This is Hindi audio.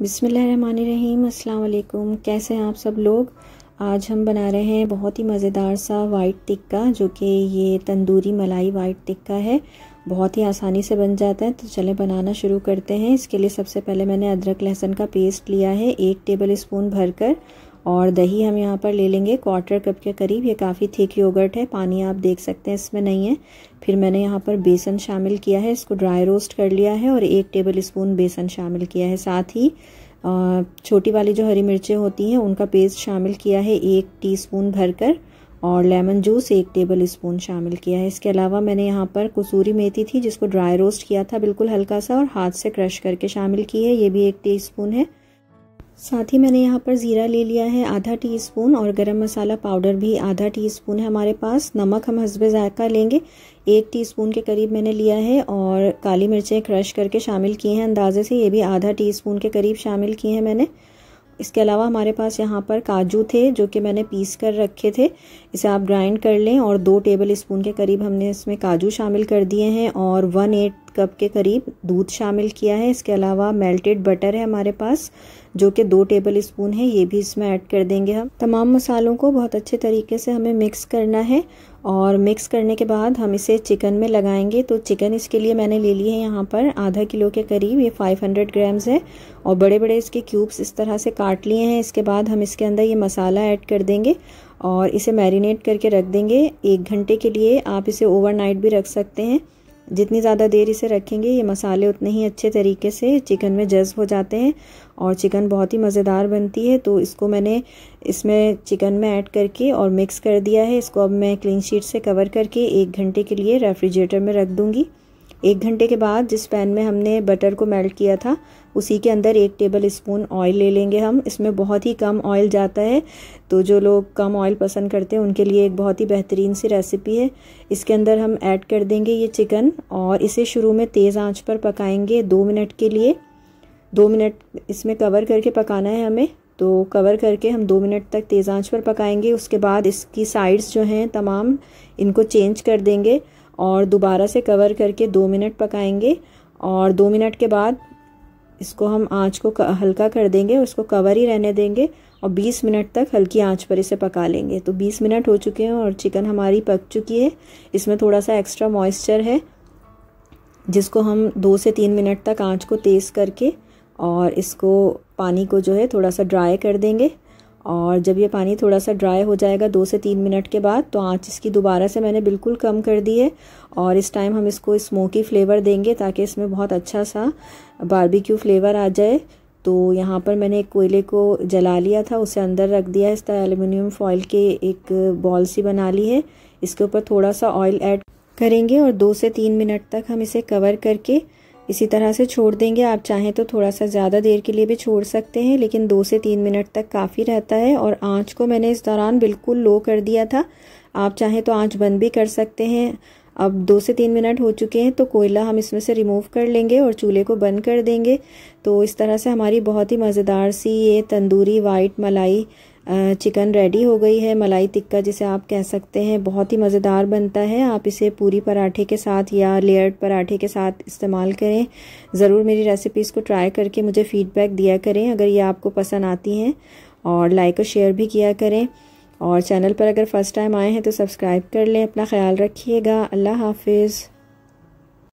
बिसमीम अल्लाम कैसे हैं आप सब लोग? आज हम बना रहे हैं बहुत ही मज़ेदार सा वाइट टिक्का जो कि ये तंदूरी मलाई वाइट टिक्का है। बहुत ही आसानी से बन जाता है तो चलें बनाना शुरू करते हैं। इसके लिए सबसे पहले मैंने अदरक लहसुन का पेस्ट लिया है, एक टेबल स्पून भरकर। और दही हम यहाँ पर ले लेंगे। क्वार्टर कप के करीब। ये काफ़ी थिक योगर्ट है। पानी आप देख सकते हैं, इसमें नहीं है। फिर मैंने यहाँ पर बेसन शामिल किया है। इसको ड्राई रोस्ट कर लिया है और एक टेबल स्पून बेसन शामिल किया है। साथ ही छोटी वाली जो हरी मिर्चें होती हैं, उनका पेस्ट शामिल किया है एक टीस्पून भरकर और लेमन जूस एक टेबल स्पून शामिल किया है। इसके अलावा मैंने यहाँ पर कसूरी मेथी थी, जिसको ड्राई रोस्ट किया था, बिल्कुल हल्का सा और हाथ से क्रश करके शामिल की है। ये भी एक टीस्पून है। साथ ही मैंने यहाँ पर ज़ीरा ले लिया है, आधा टीस्पून और गरम मसाला पाउडर भी, आधा टीस्पून है हमारे पास। नमक हम हसबे जायका लेंगे। एक टीस्पून के करीब मैंने लिया है और काली मिर्चें क्रश करके शामिल किए हैं। अंदाजे से ये भी आधा टीस्पून के करीब शामिल किए हैं मैंने। इसके अलावा हमारे पास यहाँ पर काजू थे, जो कि मैंने पीस कर रखे थे। इसे आप ग्राइंड कर लें और दो टेबल स्पून के करीब हमने इसमें काजू शामिल कर दिए हैं और वन एट कप के करीब दूध शामिल किया है। इसके अलावा मेल्टेड बटर है हमारे पास, जो कि दो टेबल स्पून है। ये भी इसमें ऐड कर देंगे हम। तमाम मसालों को बहुत अच्छे तरीके से हमें मिक्स करना है और मिक्स करने के बाद हम इसे चिकन में लगाएँगे। तो चिकन इसके लिए मैंने ले ली है यहाँ पर आधा किलो के करीब। ये 500 ग्राम्स है और बड़े बड़े इसके क्यूब्स इस तरह से काट लिए हैं। इसके बाद हम इसके अंदर ये मसाला ऐड कर देंगे और इसे मैरिनेट करके रख देंगे। एक घंटे के लिए आप इसे ओवरनाइट भी रख सकते हैं। जितनी ज़्यादा देर इसे रखेंगे, ये मसाले उतने ही अच्छे तरीके से चिकन में जज्ब हो जाते हैं और चिकन बहुत ही मज़ेदार बनती है। तो इसको मैंने इसमें चिकन में ऐड करके और मिक्स कर दिया है। इसको अब मैं क्लीन शीट से कवर करके एक घंटे के लिए रेफ्रिजरेटर में रख दूँगी। एक घंटे के बाद जिस पैन में हमने बटर को मेल्ट किया था, उसी के अंदर एक टेबल स्पून ऑयल ले लेंगे हम। इसमें बहुत ही कम ऑयल जाता है। तो जो लोग कम ऑयल पसंद करते हैं, उनके लिए एक बहुत ही बेहतरीन सी रेसिपी है। इसके अंदर हम ऐड कर देंगे ये चिकन और इसे शुरू में तेज़ आँच पर पकाएँगे दो मिनट के लिए। दो मिनट इसमें कवर करके पकाना है हमें। तो कवर करके हम दो मिनट तक तेज़ आँच पर पकाएँगे। उसके बाद इसकी साइड्स जो हैं, तमाम इनको चेंज कर देंगे। और दोबारा से कवर करके दो मिनट पकाएँगे और दो मिनट के बाद इसको हम आँच को हल्का कर देंगे, उसको कवर ही रहने देंगे और 20 मिनट तक हल्की आँच पर इसे पका लेंगे। तो 20 मिनट हो चुके हैं और चिकन हमारी पक चुकी है। इसमें थोड़ा सा एक्स्ट्रा मॉइस्चर है, जिसको हम दो से तीन मिनट तक आँच को तेज़ करके और इसको पानी को जो है थोड़ा सा ड्राई कर देंगे। और जब ये पानी थोड़ा सा ड्राई हो जाएगा दो से तीन मिनट के बाद तो आँच इसकी दोबारा से मैंने बिल्कुल कम कर दी है और इस टाइम हम इसको स्मोकी फ्लेवर देंगे ताकि इसमें बहुत अच्छा सा बारबेक्यू फ्लेवर आ जाए। तो यहाँ पर मैंने एक कोयले को जला लिया था, उसे अंदर रख दिया इस तरह एलुमिनियम फॉयल के एक बॉल सी बना ली है। इसके ऊपर थोड़ा सा ऑयल ऐड करेंगे और दो से तीन मिनट तक हम इसे कवर करके इसी तरह से छोड़ देंगे। आप चाहें तो थोड़ा सा ज़्यादा देर के लिए भी छोड़ सकते हैं, लेकिन दो से तीन मिनट तक काफ़ी रहता है और आँच को मैंने इस दौरान बिल्कुल लो कर दिया था। आप चाहें तो आँच बंद भी कर सकते हैं। अब दो से तीन मिनट हो चुके हैं तो कोयला हम इसमें से रिमूव कर लेंगे और चूल्हे को बंद कर देंगे। तो इस तरह से हमारी बहुत ही मज़ेदार सी ये tandoori white malai chicken ready हो गई है, मलाई टिक्का जिसे आप कह सकते हैं, बहुत ही मज़ेदार बनता है। आप इसे पूरी पराठे के साथ या लेयर्ड पराठे के साथ इस्तेमाल करें। ज़रूर मेरी रेसिपीज़ को ट्राई करके मुझे फ़ीडबैक दिया करें, अगर ये आपको पसंद आती हैं। और लाइक और शेयर भी किया करें। और चैनल पर अगर फ़र्स्ट टाइम आए हैं तो सब्सक्राइब कर लें। अपना ख्याल रखिएगा। अल्लाह हाफिज़।